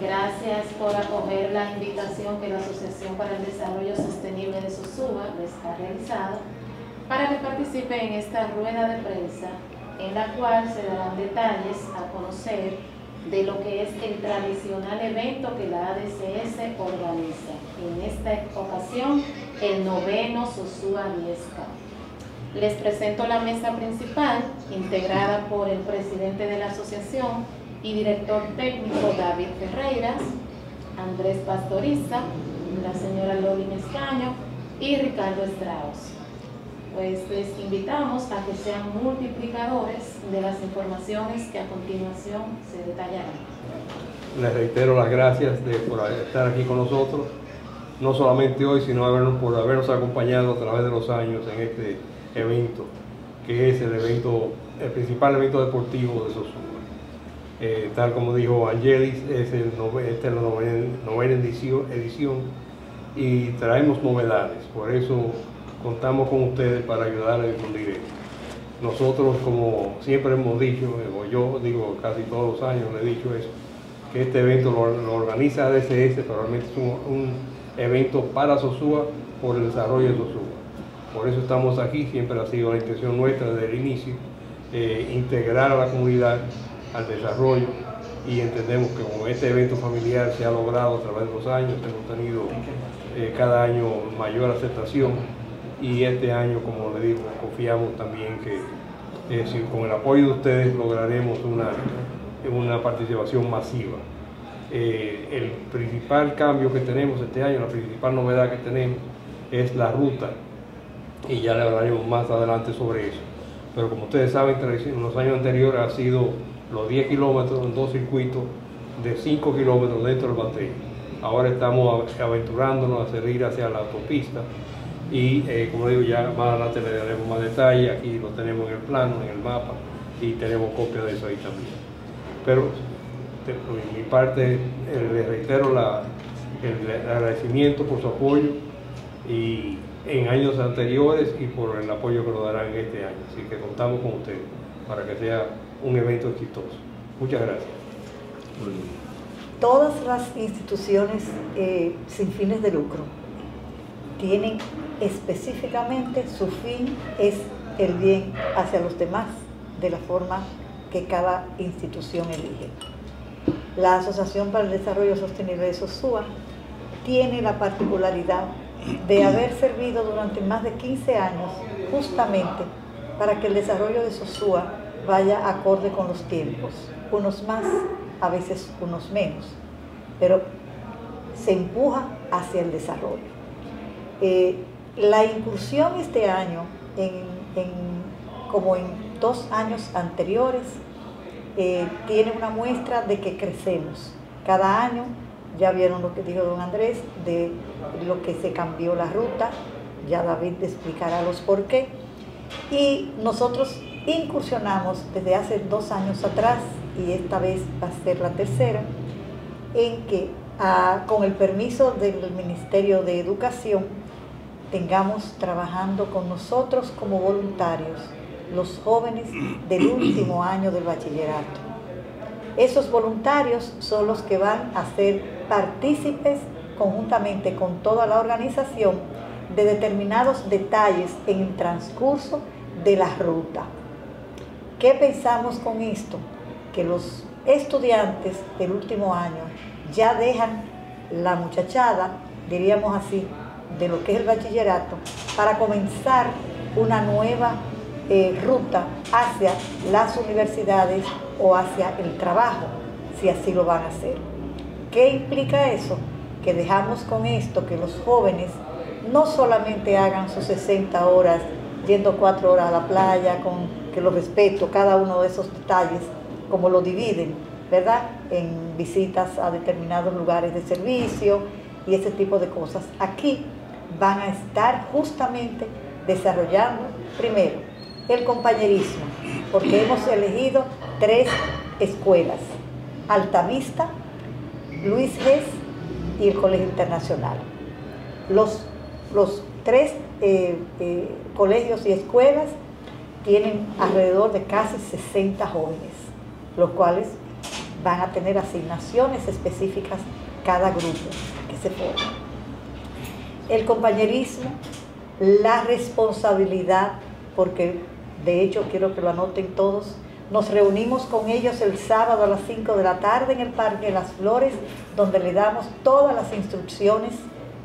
Gracias por acoger la invitación que la Asociación para el Desarrollo Sostenible de Sosúa les ha realizado para que participe en esta rueda de prensa en la cual se darán detalles a conocer de lo que es el tradicional evento que la ADCS organiza. En esta ocasión, el noveno Sosúa Viesca. Les presento la mesa principal, integrada por el presidente de la asociación, y director técnico David Ferreiras, Andrés Pastoriza, la señora Loli Mezcaño y Ricardo Strauss. Pues les invitamos a que sean multiplicadores de las informaciones que a continuación se detallarán. Les reitero las gracias por estar aquí con nosotros, no solamente hoy, sino por habernos acompañado a través de los años en este evento, que es el evento, el principal evento deportivo de Sosúa. Eh, tal como dijo Angelis, es el esta es la novena, edición, y traemos novedades, por eso contamos con ustedes para ayudar a difundir esto. Nosotros, como siempre hemos dicho, eh, o yo digo casi todos los años le he dicho eso, que este evento lo, organiza ADCS, pero realmente es un, evento para Sosúa por el desarrollo de Sosúa. Por eso estamos aquí, siempre ha sido la intención nuestra desde el inicio, eh, integrar a la comunidad al desarrollo y entendemos que con este evento familiar se ha logrado a través de los años, hemos tenido eh, cada año mayor aceptación y este año, como le digo, confiamos también que eh, con el apoyo de ustedes lograremos una, una participación masiva. Eh, el principal cambio que tenemos este año, la principal novedad que tenemos es la ruta y ya le hablaremos más adelante sobre eso. Pero como ustedes saben, en los años anteriores ha sido los 10 kilómetros en dos circuitos de 5 kilómetros dentro del batey. Ahora estamos aventurándonos a salir hacia la autopista y eh, como digo ya más adelante le daremos más detalle, aquí lo tenemos en el plano, en el mapa y tenemos copia de eso ahí también. Pero por mi parte les reitero el agradecimiento por su apoyo y en años anteriores y por el apoyo que nos darán este año. Así que contamos con ustedes para que sea un evento exitoso. Muchas gracias. Todas las instituciones eh, sin fines de lucro tienen específicamente su fin es el bien hacia los demás de la forma que cada institución elige. La Asociación para el Desarrollo Sostenible de Sosúa tiene la particularidad de haber servido durante más de 15 años justamente para que el desarrollo de Sosúa vaya acorde con los tiempos, unos más, a veces unos menos, pero se empuja hacia el desarrollo. Eh, la incursión este año, como en dos años anteriores, eh, tiene una muestra de que crecemos. Cada año, ya vieron lo que dijo don Andrés, de lo que se cambió la ruta, ya David explicará los por qué. Y nosotros incursionamos desde hace dos años atrás, y esta vez va a ser la tercera, en que ah, con el permiso del Ministerio de Educación tengamos trabajando con nosotros como voluntarios los jóvenes del último año del bachillerato. Esos voluntarios son los que van a ser partícipes conjuntamente con toda la organización de determinados detalles en el transcurso de la ruta. ¿Qué pensamos con esto? Que los estudiantes del último año ya dejan la muchachada, diríamos así, de lo que es el bachillerato, para comenzar una nueva eh, ruta hacia las universidades o hacia el trabajo, si así lo van a hacer. ¿Qué implica eso? Que dejamos con esto que los jóvenes no solamente hagan sus 60 horas yendo cuatro horas a la playa, con que lo respeto, cada uno de esos detalles, como lo dividen, ¿verdad? En visitas a determinados lugares de servicio y ese tipo de cosas. Aquí van a estar justamente desarrollando, primero, el compañerismo, porque hemos elegido tres escuelas, Altavista, Luis Gess y el Colegio Internacional. Los, los tres eh, eh, colegios y escuelas tienen alrededor de casi 60 jóvenes, los cuales van a tener asignaciones específicas cada grupo que se forma. El compañerismo, la responsabilidad, porque de hecho quiero que lo anoten todos, nos reunimos con ellos el sábado a las 5 de la tarde en el Parque de Las Flores, donde le damos todas las instrucciones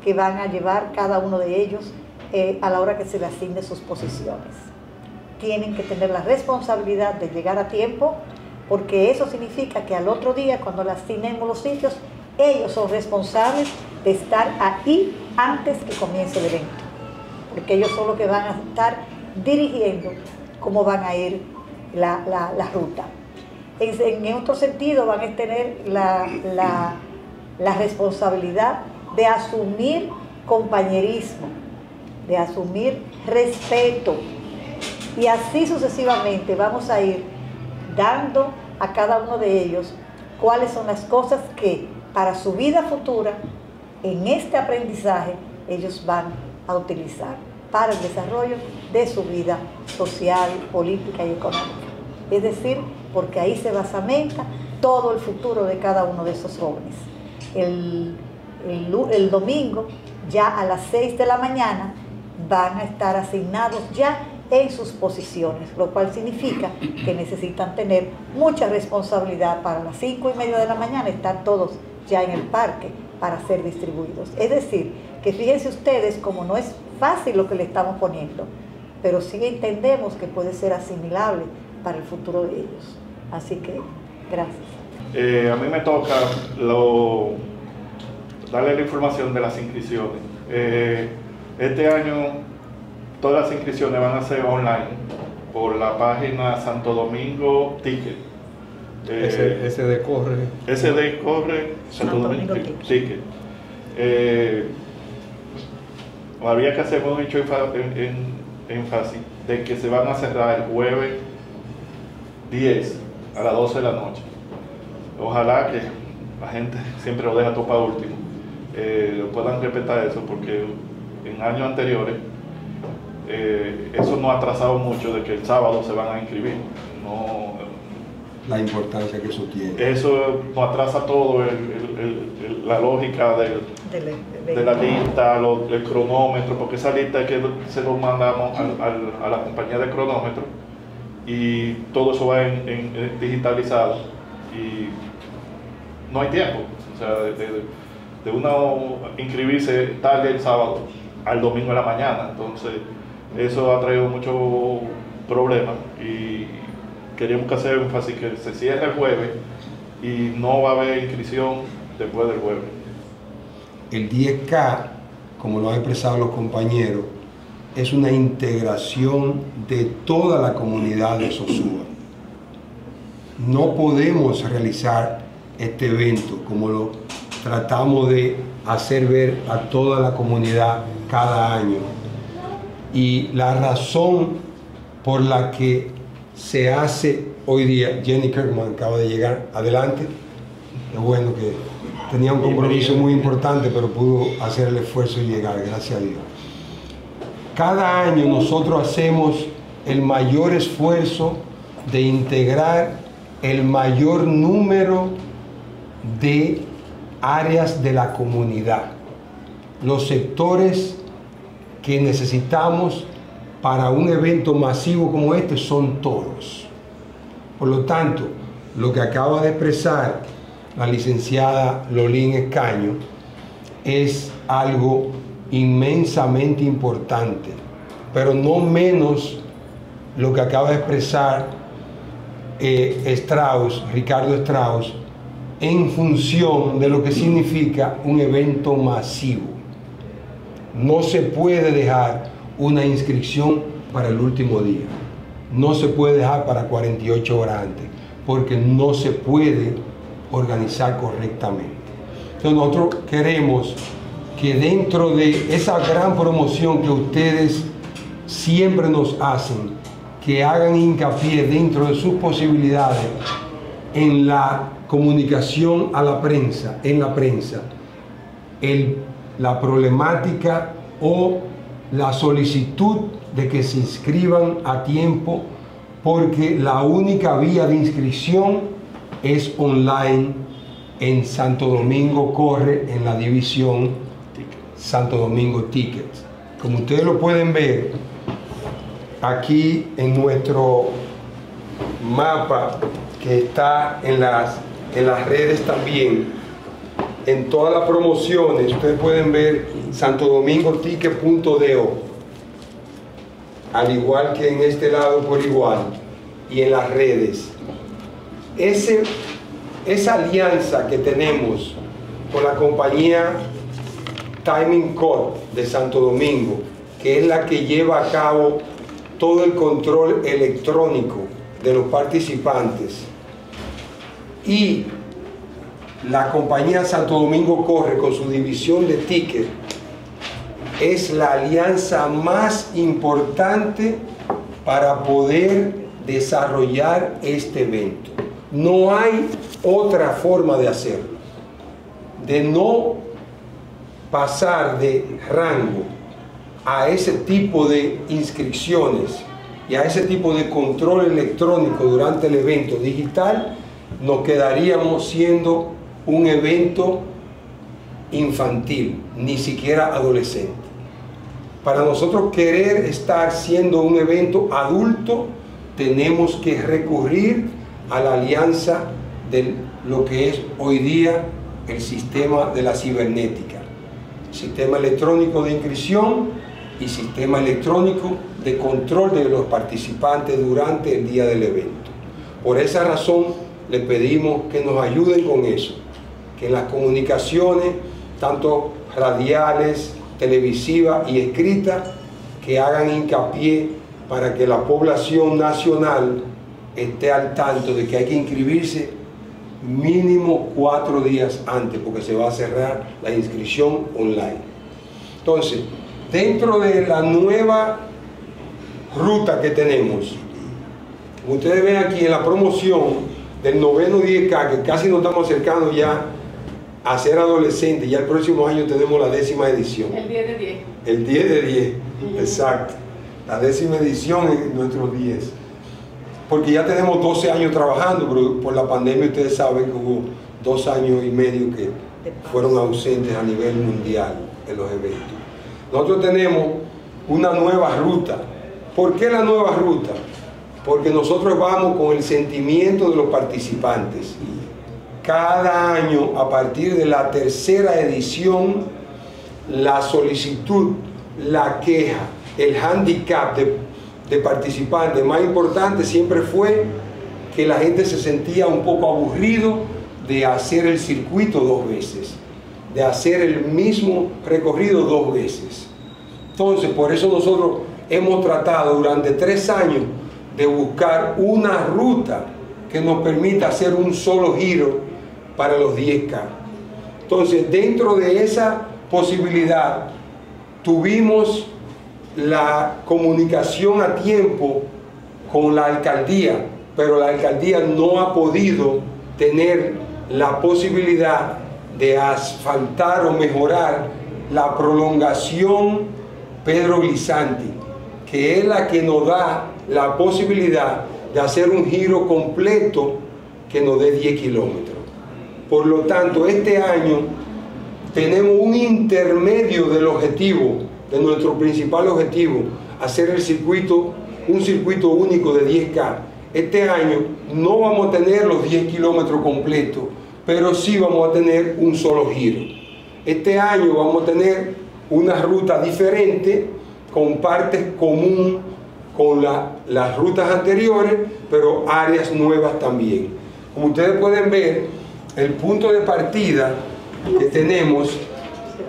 que van a llevar cada uno de ellos eh, a la hora que se le asigne sus posiciones. Tienen que tener la responsabilidad de llegar a tiempo, porque eso significa que al otro día, cuando le asignemos los sitios, ellos son responsables de estar ahí antes que comience el evento, porque ellos son los que van a estar dirigiendo cómo van a ir la, ruta. En, otro sentido, van a tener la, la responsabilidad de asumir compañerismo, de asumir respeto. Y así sucesivamente vamos a ir dando a cada uno de ellos cuáles son las cosas que para su vida futura, en este aprendizaje, ellos van a utilizar para el desarrollo de su vida social, política y económica. Es decir, porque ahí se basamenta todo el futuro de cada uno de esos jóvenes. El, el, domingo, ya a las 6 de la mañana, van a estar asignados ya en sus posiciones, lo cual significa que necesitan tener mucha responsabilidad para las 5 y media de la mañana estar todos ya en el parque para ser distribuidos. Es decir, que fíjense ustedes como no es fácil lo que le estamos poniendo, pero sí entendemos que puede ser asimilable para el futuro de ellos. Así que, gracias. Eh, a mí me toca darle la información de las inscripciones. Eh, este año todas las inscripciones van a ser online por la página Santo Domingo Ticket. Eh, SD corre. SD corre Santo, Domingo, Ticket. había que hacer un hecho en, énfasis de que se van a cerrar el jueves 10 a las 12 de la noche. Ojalá que la gente siempre lo deja todo para último, eh, puedan respetar eso, porque en años anteriores eh, eso no ha atrasado mucho de que el sábado se van a inscribir. No, la importancia que eso tiene. Eso no atrasa todo la lógica del, de, la lista, el cronómetro, porque esa lista es que se lo mandamos a la compañía de cronómetro y todo eso va en, digitalizado y no hay tiempo. O sea, de, de, uno inscribirse tarde el sábado al domingo en la mañana. Entonces, eso ha traído muchos problemas y queríamos que hacer énfasis que se cierre el jueves y no va a haber inscripción después del jueves. El 10K, como lo han expresado los compañeros, es una integración de toda la comunidad de Sosúa. No podemos realizar este evento como lo tratamos de hacer ver a toda la comunidad cada año. Y la razón por la que se hace hoy día, Jenny Kirkman acaba de llegar adelante, es bueno que tenía un compromiso muy importante, pero pudo hacer el esfuerzo y llegar, gracias a Dios. Cada año nosotros hacemos el mayor esfuerzo de integrar el mayor número de áreas de la comunidad, los sectores que necesitamos para un evento masivo como este son todos. Por lo tanto, lo que acaba de expresar la licenciada Lolín Escaño es algo inmensamente importante, pero no menos lo que acaba de expresar eh, Strauss, Ricardo Strauss, en función de lo que significa un evento masivo. No se puede dejar una inscripción para el último día. No se puede dejar para 48 horas antes, porque no se puede organizar correctamente. Entonces nosotros queremos que dentro de esa gran promoción que ustedes siempre nos hacen, que hagan hincapié dentro de sus posibilidades en la comunicación a la prensa, en la prensa, la problemática o la solicitud de que se inscriban a tiempo, porque la única vía de inscripción es online en Santo Domingo Corre en la división Santo Domingo Tickets. Como ustedes lo pueden ver aquí en nuestro mapa que está en las, en las redes también, en todas las promociones, ustedes pueden ver Santo Domingo Ticket.do, al igual que en este lado por igual, y en las redes. Ese, esa alianza que tenemos con la compañía Timing Code de Santo Domingo, que es la que lleva a cabo todo el control electrónico de los participantes, y la compañía Santo Domingo Corre con su división de ticket es la alianza más importante para poder desarrollar este evento. No hay otra forma de hacerlo. De no pasar de rango a ese tipo de inscripciones y a ese tipo de control electrónico durante el evento digital, nos quedaríamos siendo un evento infantil, ni siquiera adolescente. Para nosotros querer estar siendo un evento adulto, tenemos que recurrir a la alianza de lo que es hoy día el sistema de la cibernética, sistema electrónico de inscripción y sistema electrónico de control de los participantes durante el día del evento. Por esa razón le pedimos que nos ayuden con eso, que las comunicaciones, tanto radiales, televisivas y escritas, que hagan hincapié para que la población nacional esté al tanto de que hay que inscribirse mínimo cuatro días antes, porque se va a cerrar la inscripción online. Entonces, dentro de la nueva ruta que tenemos, ustedes ven aquí en la promoción del noveno 10K, que casi nos estamos acercando ya a ser adolescentes, ya el próximo año tenemos la décima edición. El 10 de 10. El 10 de 10, exacto. La décima edición en nuestros 10. Porque ya tenemos 12 años trabajando, pero por la pandemia ustedes saben que hubo dos años y medio que fueron ausentes a nivel mundial en los eventos. Nosotros tenemos una nueva ruta. ¿Por qué la nueva ruta? Porque nosotros vamos con el sentimiento de los participantes cada año, a partir de la tercera edición, la solicitud, la queja, el handicap de, de participantes más importante siempre fue que la gente se sentía un poco aburrido de hacer el circuito dos veces, de hacer el mismo recorrido dos veces. Entonces, por eso nosotros hemos tratado durante tres años de buscar una ruta que nos permita hacer un solo giro para los 10K. Entonces, dentro de esa posibilidad, tuvimos la comunicación a tiempo con la alcaldía, pero la alcaldía no ha podido tener la posibilidad de asfaltar o mejorar la prolongación Pedro Glizanti, que es la que nos da la posibilidad de hacer un giro completo que nos dé 10 kilómetros. Por lo tanto, este año tenemos un intermedio del objetivo, de nuestro principal objetivo, hacer el circuito, un circuito único de 10K. Este año no vamos a tener los 10 kilómetros completos, pero sí vamos a tener un solo giro. Este año vamos a tener una ruta diferente, con partes comunes con las rutas anteriores, pero áreas nuevas también. Como ustedes pueden ver, el punto de partida que tenemos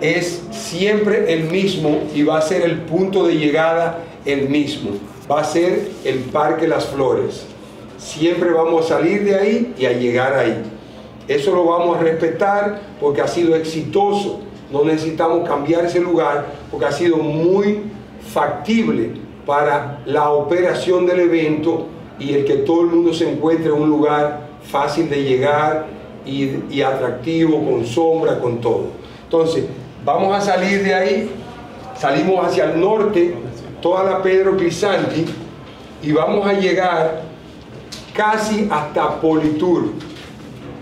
es siempre el mismo y va a ser el punto de llegada el mismo. Va a ser el Parque Las Flores. Siempre vamos a salir de ahí y a llegar ahí. Eso lo vamos a respetar porque ha sido exitoso. No necesitamos cambiar ese lugar porque ha sido muy factible para la operación del evento y el que todo el mundo se encuentre en un lugar fácil de llegar y, atractivo, con sombra, con todo. Entonces, vamos a salir de ahí, salimos hacia el norte, toda la Pedro Crisanti, y vamos a llegar casi hasta Politur.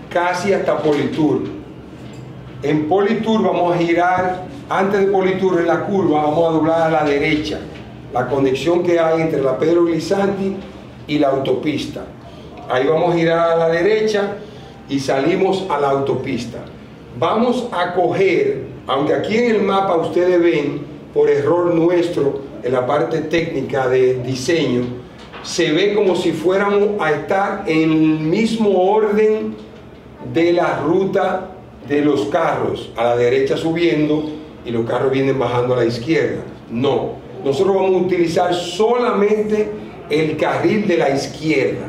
casi hasta Politur. En Politur vamos a girar, antes de Politur en la curva vamos a doblar a la derecha, la conexión que hay entre la Pedro Glisanti y la autopista. Ahí vamos a girar a la derecha y salimos a la autopista. Vamos a coger, aunque aquí en el mapa ustedes ven, por error nuestro en la parte técnica de diseño, se ve como si fuéramos a estar en el mismo orden de la ruta de los carros, a la derecha subiendo y los carros vienen bajando a la izquierda. No, nosotros vamos a utilizar solamente el carril de la izquierda.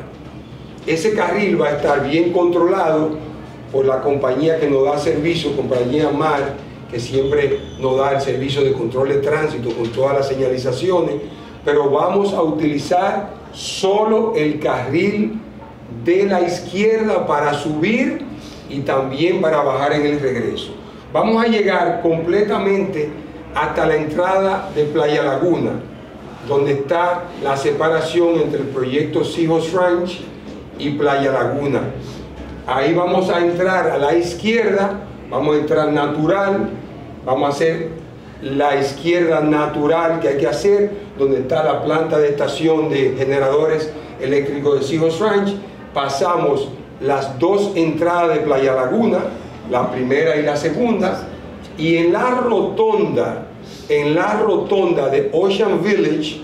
Ese carril va a estar bien controlado por la compañía que nos da servicio, compañía MAR, que siempre nos da el servicio de control de tránsito con todas las señalizaciones, pero vamos a utilizar solo el carril de la izquierda para subir y también para bajar en el regreso. Vamos a llegar completamente hasta la entrada de Playa Laguna, donde está la separación entre el proyecto Sijos Ranch y Playa Laguna. Ahí vamos a entrar a la izquierda, vamos a entrar natural, vamos a hacer la izquierda natural que hay que hacer, donde está la planta de estación de generadores eléctricos de Sijos Ranch. Pasamos las dos entradas de Playa Laguna, la primera y la segunda, y en la rotonda, en la rotonda de Ocean Village,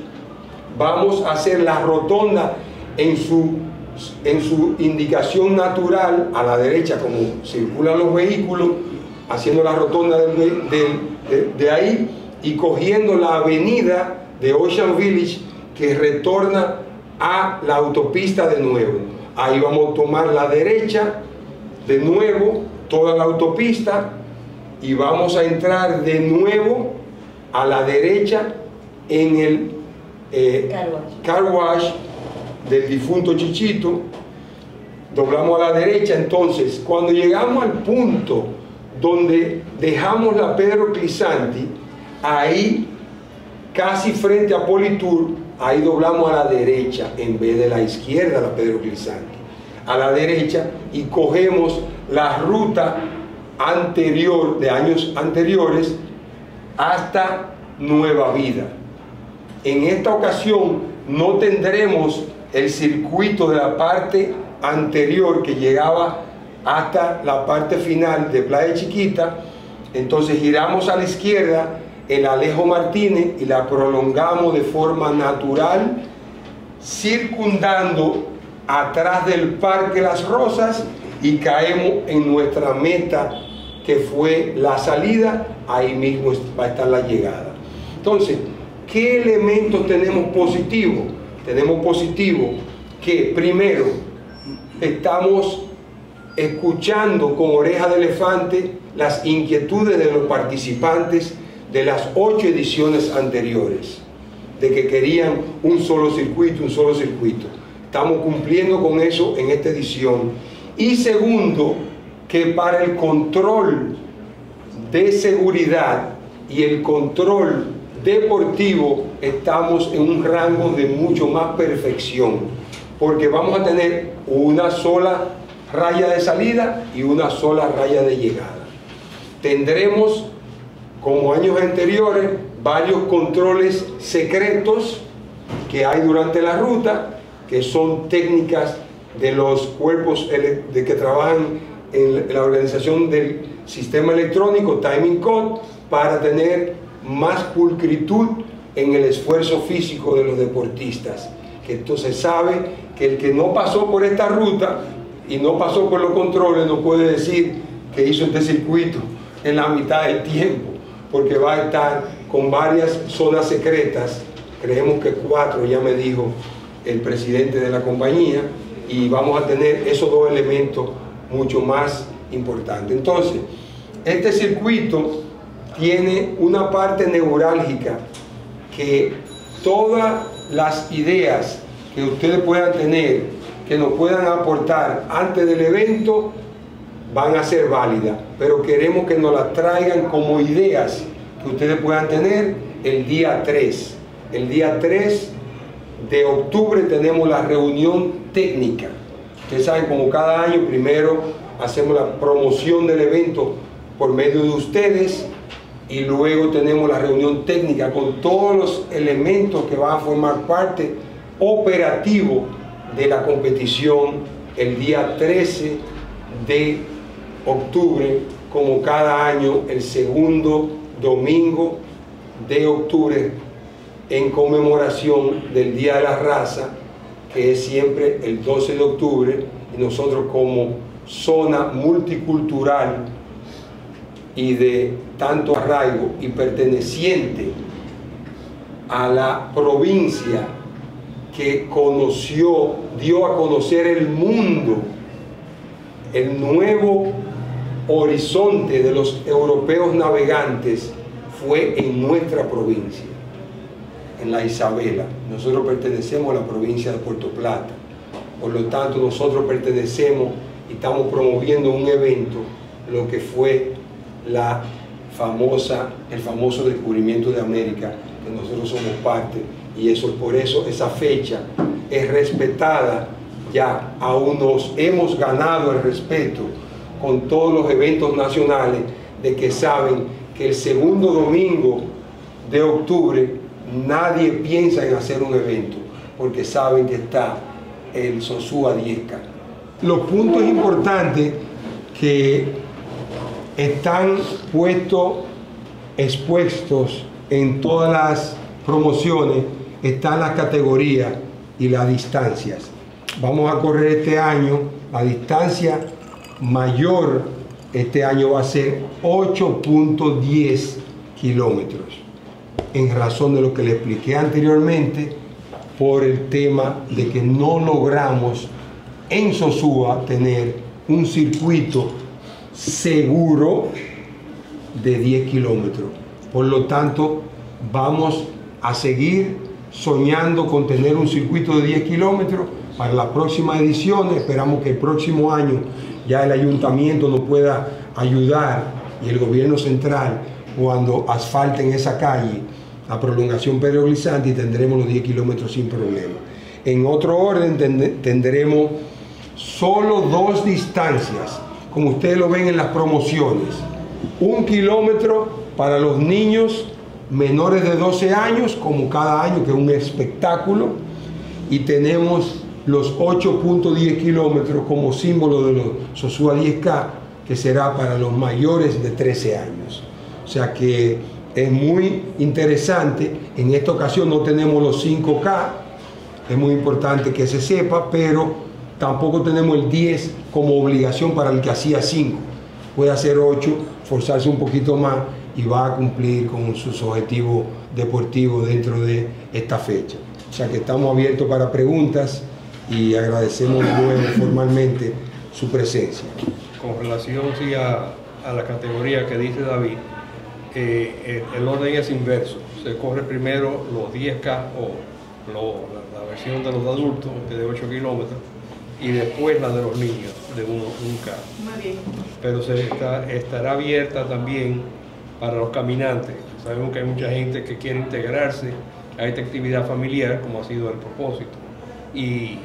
vamos a hacer la rotonda en su en su indicación natural a la derecha como circulan los vehículos, haciendo la rotonda de, ahí y cogiendo la avenida de Ocean Village que retorna a la autopista de nuevo. Ahí vamos a tomar la derecha de nuevo, toda la autopista, y vamos a entrar de nuevo a la derecha en el eh, car wash del difunto Chichito, doblamos a la derecha, entonces cuando llegamos al punto donde dejamos la Pedro Crisanti, ahí casi frente a Politur, ahí doblamos a la derecha en vez de la izquierda la Pedro Crisanti, a la derecha y cogemos la ruta anterior de años anteriores hasta Nueva Vida. En esta ocasión no tendremos el circuito de la parte anterior que llegaba hasta la parte final de Playa Chiquita, entonces giramos a la izquierda el Alejo Martínez y la prolongamos de forma natural, circundando atrás del Parque Las Rosas y caemos en nuestra meta que fue la salida, ahí mismo va a estar la llegada. Entonces, ¿qué elementos tenemos positivos? Tenemos positivo que primero estamos escuchando con oreja de elefante las inquietudes de los participantes de las ocho ediciones anteriores, de que querían un solo circuito, un solo circuito. Estamos cumpliendo con eso en esta edición. Y segundo, que para el control de seguridad y el control deportivo estamos en un rango de mucho más perfección, porque vamos a tener una sola raya de salida y una sola raya de llegada. Tendremos, como años anteriores, varios controles secretos que hay durante la ruta, que son técnicas de los cuerpos de que trabajan en la organización del sistema electrónico Timing Code para tener más pulcritud en el esfuerzo físico de los deportistas. Que entonces sabe que el que no pasó por esta ruta y no pasó por los controles no puede decir que hizo este circuito en la mitad del tiempo, porque va a estar con varias zonas secretas, creemos que cuatro, ya me dijo el presidente de la compañía, y vamos a tener esos dos elementos mucho más importantes. Entonces, este circuito tiene una parte neurálgica que todas las ideas que ustedes puedan tener, que nos puedan aportar antes del evento, van a ser válidas, pero queremos que nos las traigan como ideas que ustedes puedan tener el día 3. El día 3 de octubre tenemos la reunión técnica. Ustedes saben, como cada año, primero hacemos la promoción del evento por medio de ustedes y luego tenemos la reunión técnica con todos los elementos que van a formar parte operativo de la competición el día 13 de octubre, como cada año, el segundo domingo de octubre, en conmemoración del Día de la Raza, que es siempre el 12 de octubre, y nosotros como zona multicultural y de tanto arraigo y perteneciente a la provincia que conoció, dio a conocer el mundo, el nuevo horizonte de los europeos navegantes fue en nuestra provincia, en la Isabela. Nosotros pertenecemos a la provincia de Puerto Plata. Por lo tanto, nosotros pertenecemos y estamos promoviendo un evento, lo que fue la famosa, el famoso descubrimiento de América, que nosotros somos parte, y eso por eso esa fecha es respetada ya, aún nos hemos ganado el respeto con todos los eventos nacionales de que saben que el segundo domingo de octubre nadie piensa en hacer un evento porque saben que está el Sosúa 10K. Los puntos importantes que están puestos, expuestos en todas las promociones, están las categorías y las distancias. Vamos a correr este año, la distancia mayor este año va a ser 8.10 kilómetros, en razón de lo que le expliqué anteriormente, por el tema de que no logramos en Sosúa tener un circuito seguro de 10 kilómetros. Por lo tanto, vamos a seguir soñando con tener un circuito de 10 kilómetros para la próxima edición. Esperamos que el próximo año ya el ayuntamiento nos pueda ayudar y el gobierno central cuando asfalten esa calle, la prolongación Pedro Glissante y tendremos los 10 kilómetros sin problema. En otro orden tendremos solo dos distancias como ustedes lo ven en las promociones. Un kilómetro para los niños menores de 12 años, como cada año, que es un espectáculo. Y tenemos los 8.10 kilómetros como símbolo de los Sosúa 10K, que será para los mayores de 13 años. O sea que es muy interesante. En esta ocasión no tenemos los 5K, es muy importante que se sepa, pero Tampoco tenemos el 10 como obligación para el que hacía 5. Puede hacer 8, forzarse un poquito más y va a cumplir con sus objetivos deportivos dentro de esta fecha. O sea que estamos abiertos para preguntas y agradecemos nuevo formalmente su presencia. Con relación a, la categoría que dice David, eh, el, orden es inverso. Se corre primero los 10K o la, la, versión de los adultos de 8 kilómetros y después la de los niños de un, Muy bien. Pero se estará abierta también para los caminantes. Sabemos que hay mucha gente que quiere integrarse a esta actividad familiar, como ha sido el propósito. Y,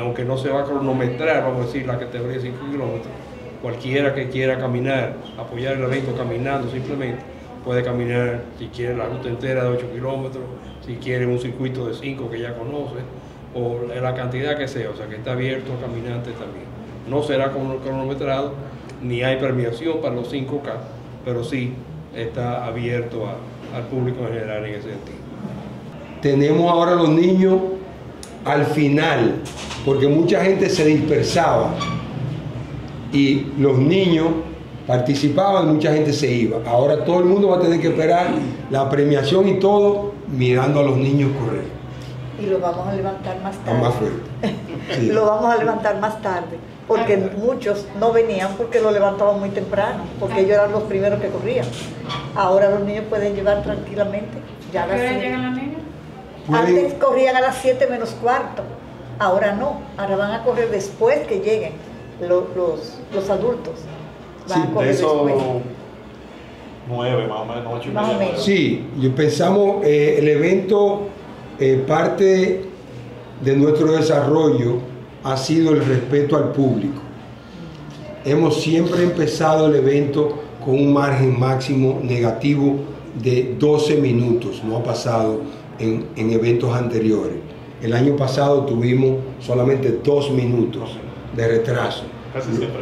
aunque no se va a cronometrar, vamos a decir, la categoría de 5 kilómetros, cualquiera que quiera caminar, apoyar el evento caminando simplemente, puede caminar si quiere la ruta entera de 8 kilómetros, si quiere un circuito de 5 que ya conoce o la cantidad que sea, o sea que está abierto a caminantes también. No será cronometrado, ni hay premiación para los 5K, pero sí está abierto al público en general en ese sentido. Tenemos ahora los niños al final, porque mucha gente se dispersaba y los niños participaban, mucha gente se iba. Ahora todo el mundo va a tener que esperar la premiación y todo mirando a los niños correr y lo vamos a levantar más tarde. Más fuerte. lo vamos a levantar más tarde, porque muchos no venían porque lo levantaban muy temprano, porque ellos eran los primeros que corrían. Ahora los niños pueden llevar tranquilamente. Ya ¿A llegan los niños? Antes corrían a las 7 menos cuarto, ahora no, ahora van a correr después que lleguen los, los, adultos. Van a correr eso... Después. 9, más o menos, 8 y media. Sí, pensamos eh, el evento eh, parte de nuestro desarrollo ha sido el respeto al público. hemos siempre empezado el evento con un margen máximo negativo de 12 minutos, no ha pasado en, eventos anteriores. El año pasado tuvimos solamente dos minutos de retraso.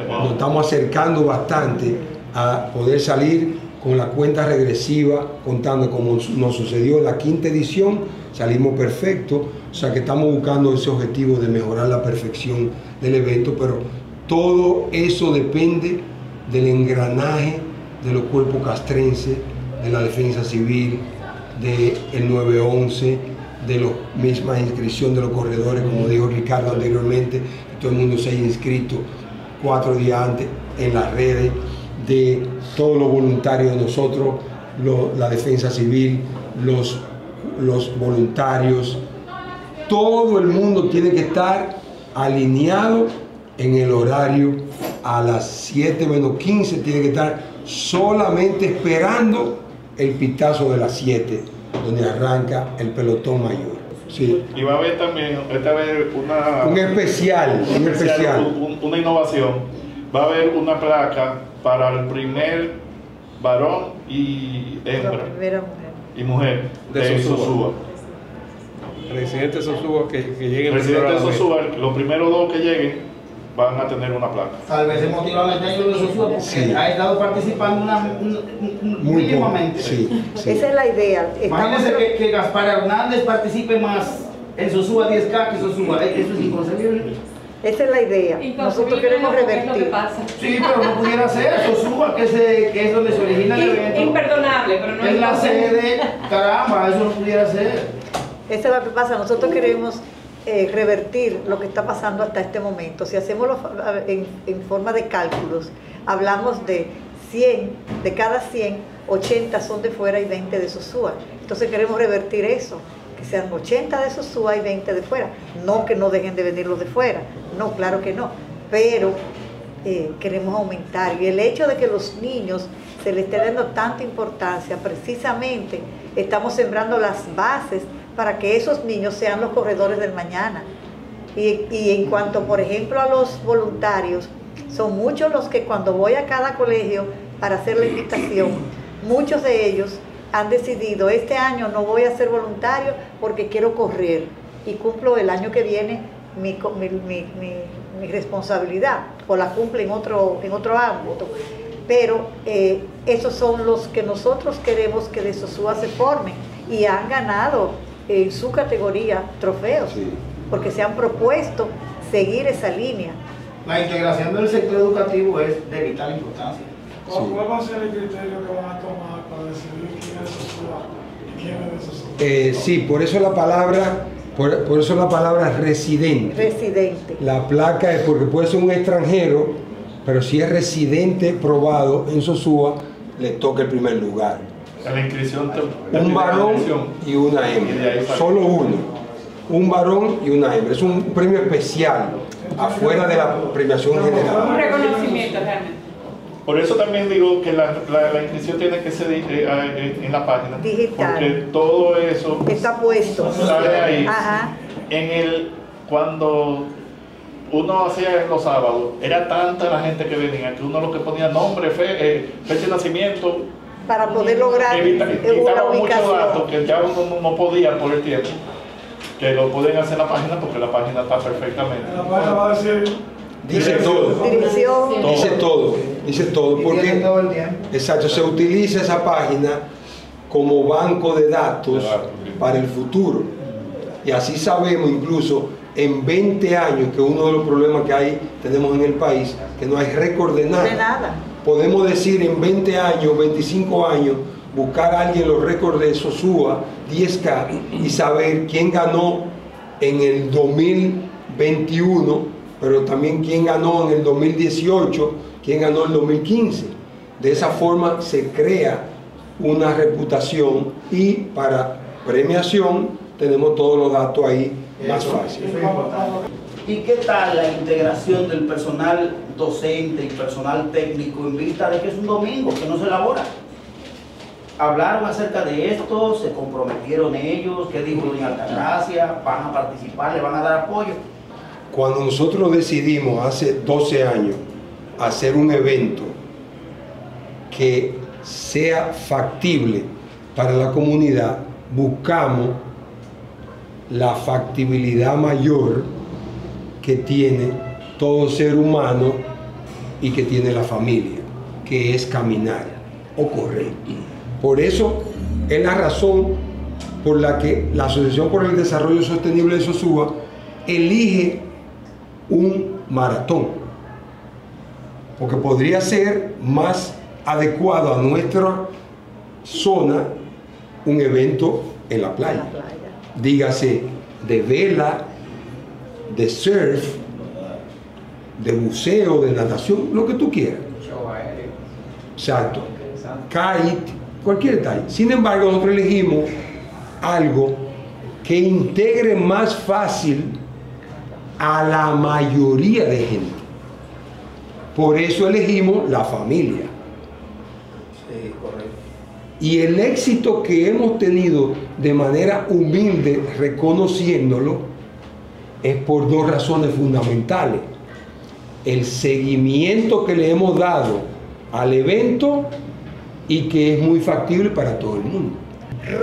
Nos estamos acercando bastante a poder salir con la cuenta regresiva, contando como nos sucedió en la quinta edición, salimos perfectos, o sea que estamos buscando ese objetivo de mejorar la perfección del evento, pero todo eso depende del engranaje de los cuerpos castrenses, de la defensa civil, del 911, de la misma inscripción de los corredores, como dijo Ricardo anteriormente, todo el mundo se haya inscrito cuatro días antes en las redes, de todos los voluntarios de nosotros, la defensa civil, los, los voluntarios, todo el mundo tiene que estar alineado en el horario a las 7 menos 15, tiene que estar solamente esperando el pitazo de las 7, donde arranca el pelotón mayor. Sí. Y va a haber también, esta vez una... Un especial, un especial. una innovación. Va a haber una placa para el primer varón y hembra. Y mujer de, de Sosúa. De Sosúa que, que lleguen. Residente de Sosúa, los primeros dos que lleguen van a tener una placa. Tal vez se motivan este año de Sosúa porque ha estado participando una, mínimamente. Sí, Esa es la idea. Imagínense que, que, Gaspar Hernández participe más en Sosúa 10K que Sosúa. Eso es inconcebible. Esa es la idea. Nosotros queremos revertir. Sí, pero no pudiera ser. Sosúa, que, se, que es donde se origina el evento. Imperdonable, pero no es la sede. Caramba, eso no pudiera ser. Eso es lo que pasa. Nosotros queremos eh, revertir lo que está pasando hasta este momento. Si hacemos en, en, forma de cálculos, hablamos de 100, de cada 100, 80 son de fuera y 20 de Sosúa. Entonces queremos revertir eso, que sean 80 de Sosúa y 20 de fuera. No que no dejen de venir los de fuera, no, claro que no, pero eh, queremos aumentar. Y el hecho de que los niños se les esté dando tanta importancia, precisamente estamos sembrando las bases para que esos niños sean los corredores del mañana. Y, en cuanto, por ejemplo, a los voluntarios, son muchos los que cuando voy a cada colegio para hacer la invitación, muchos de ellos han decidido, este año no voy a ser voluntario porque quiero correr y cumplo el año que viene mi, mi, responsabilidad o la cumple en otro, en otro ámbito. Pero eh, esos son los que nosotros queremos que de Sosúa se formen y han ganado en su categoría trofeos, porque se han propuesto seguir esa línea. La integración del sector educativo es de vital importancia. ¿Cuál va a ser el criterio que van a tomar para decidir quién es Sosúa y quién es de Sosúa? Eh, sí, por eso la palabra, por, eso la palabra residente. Residente. La placa es porque puede ser un extranjero, pero si es residente probado en Sosúa, le toca el primer lugar. La inscripción un varón y una hembra. Solo uno. Un varón y una hembra. Es un premio especial, afuera de la premiación general. Un reconocimiento realmente. Por eso también digo que la, la, inscripción tiene que ser eh, eh, en la página. Digital. Porque todo eso está puesto. Sale ahí. En el cuando uno hacía en los sábados, era tanta la gente que venía que uno lo que ponía nombre, fe, eh, fecha de nacimiento, para poder lograr Evita, ubicación. muchos datos que ya uno no podía por el tiempo, que lo pueden hacer en la página porque la página está perfectamente. La página va a decir Dice todo. Dirección. Dice todo. Dice todo. Porque, exacto, se utiliza esa página como banco de datos para el futuro. Y así sabemos incluso en 20 años que uno de los problemas que hay tenemos en el país, que no hay récord de nada. De nada podemos decir en 20 años, 25 años, buscar a alguien los récords de Sosúa, 10K, y saber quién ganó en el 2021, pero también quién ganó en el 2018, quién ganó el 2015. De esa forma se crea una reputación y para premiación tenemos todos los datos ahí más fácil. ¿Y qué tal la integración del personal docente y personal técnico en vista de que es un domingo, que no se elabora? Hablaron acerca de esto, se comprometieron ellos, ¿qué dijo doña Altagracia? ¿Van a participar, le van a dar apoyo? Cuando nosotros decidimos hace 12 años hacer un evento que sea factible para la comunidad, buscamos la factibilidad mayor que tiene todo ser humano y que tiene la familia, que es caminar o correr. Por eso es la razón por la que la Asociación por el Desarrollo Sostenible de Sosúa elige un maratón, porque podría ser más adecuado a nuestra zona un evento en la playa. Dígase de vela, de surf, de buceo, de natación, lo que tú quieras. Exacto. Kite, cualquier detalle. Sin embargo, nosotros elegimos algo que integre más fácil a la mayoría de gente. Por eso elegimos la familia. Y el éxito que hemos tenido de manera humilde, reconociéndolo, es por dos razones fundamentales. El seguimiento que le hemos dado al evento y que es muy factible para todo el mundo.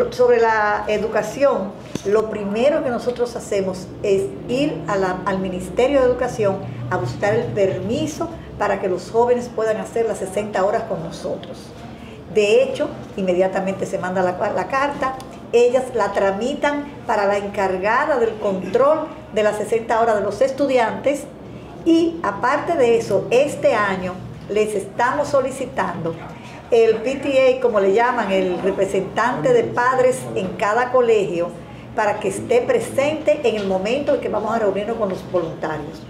Sobre la educación, lo primero que nosotros hacemos es ir al Ministerio de Educación a buscar el permiso para que los jóvenes puedan hacer las 60 horas con nosotros. De hecho, inmediatamente se manda la, carta, ellas la tramitan para la encargada del control de las 60 horas de los estudiantes y aparte de eso, este año les estamos solicitando el PTA, como le llaman, el representante de padres en cada colegio, para que esté presente en el momento en que vamos a reunirnos con los voluntarios.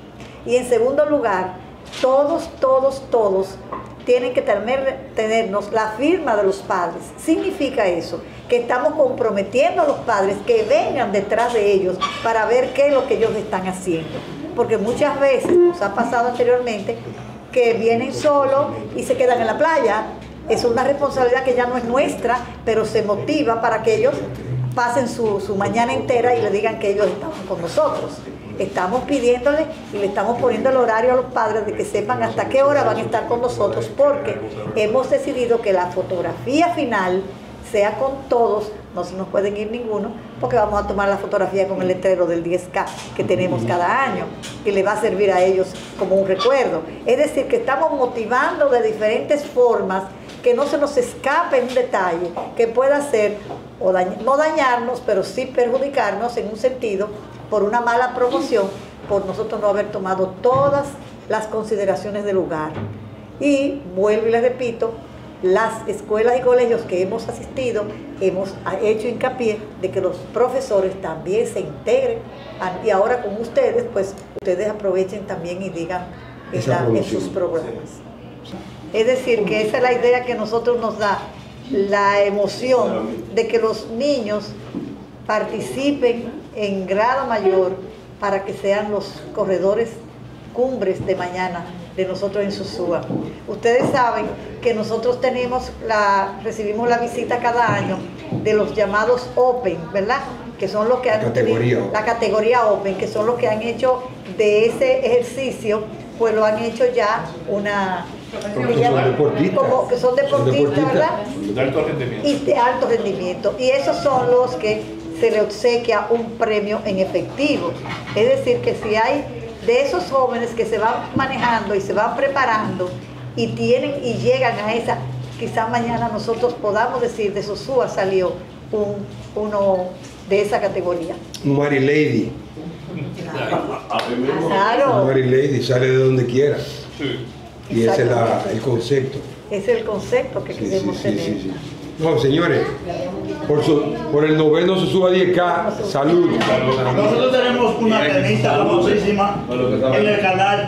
Y en segundo lugar, todos, todos, todos tienen que tener, tenernos la firma de los padres. Significa eso, que estamos comprometiendo a los padres que vengan detrás de ellos para ver qué es lo que ellos están haciendo. Porque muchas veces nos ha pasado anteriormente que vienen solos y se quedan en la playa. Es una responsabilidad que ya no es nuestra, pero se motiva para que ellos pasen su, su mañana entera y le digan que ellos estaban con nosotros. Estamos pidiéndole y le estamos poniendo el horario a los padres de que sepan hasta qué hora van a estar con nosotros porque hemos decidido que la fotografía final sea con todos, no se nos pueden ir ninguno, porque vamos a tomar la fotografía con el letrero del 10K que tenemos cada año, que le va a servir a ellos como un recuerdo. Es decir, que estamos motivando de diferentes formas que no se nos escape un detalle que pueda ser, o no dañarnos, pero sí perjudicarnos en un sentido por una mala promoción, por nosotros no haber tomado todas las consideraciones del lugar. Y vuelvo y les repito, las escuelas y colegios que hemos asistido hemos hecho hincapié de que los profesores también se integren y ahora con ustedes, pues ustedes aprovechen también y digan en sus programas. Es decir, que esa es la idea que nosotros nos da, la emoción de que los niños participen en grado mayor para que sean los corredores cumbres de mañana de nosotros en Susúa. Ustedes saben que nosotros tenemos la, recibimos la visita cada año de los llamados Open, ¿verdad? Que son los que han categoría. la categoría Open, que son los que han hecho de ese ejercicio, pues lo han hecho ya una como que son deportistas, ¿verdad? De alto rendimiento. Y de alto rendimiento. Y esos son los que se le obsequia un premio en efectivo. Es decir, que si hay de esos jóvenes que se van manejando y se van preparando y tienen y llegan a esa, quizás mañana nosotros podamos decir de Sosúa salió un, uno de esa categoría. Un Mary Lady. Claro. Un Mary Lady sale de donde quiera. Y ese es el concepto. Ese es el concepto que queremos tener. No, señores, por, su, por el noveno se suba 10K, salud. Nosotros tenemos una tenista famosísima en el canal